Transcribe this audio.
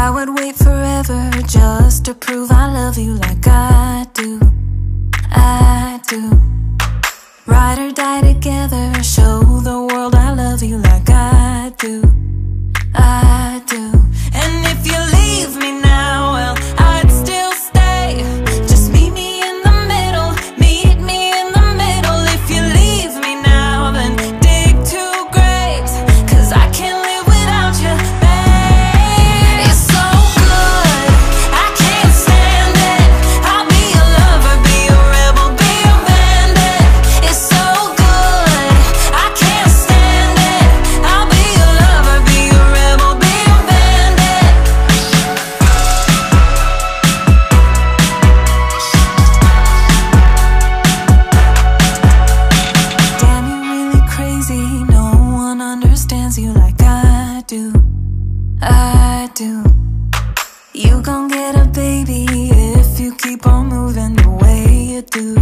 I would wait forever just to prove I love you like I do. I do. Ride or die together, show the world I love you like I do. I do. like I do, I do. You gon' get a baby if you keep on moving the way you do.